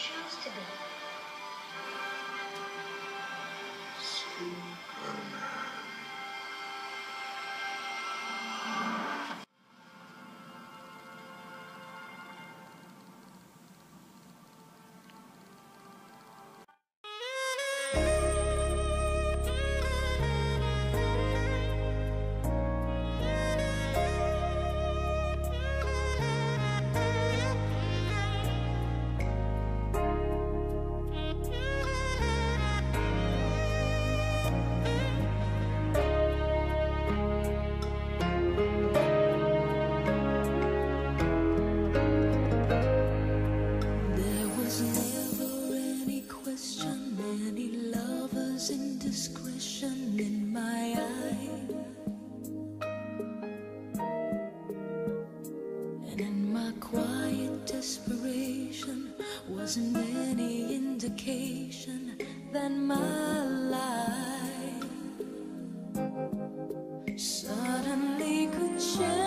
choose to be. Sweet. desperation wasn't any indication that my life suddenly could change.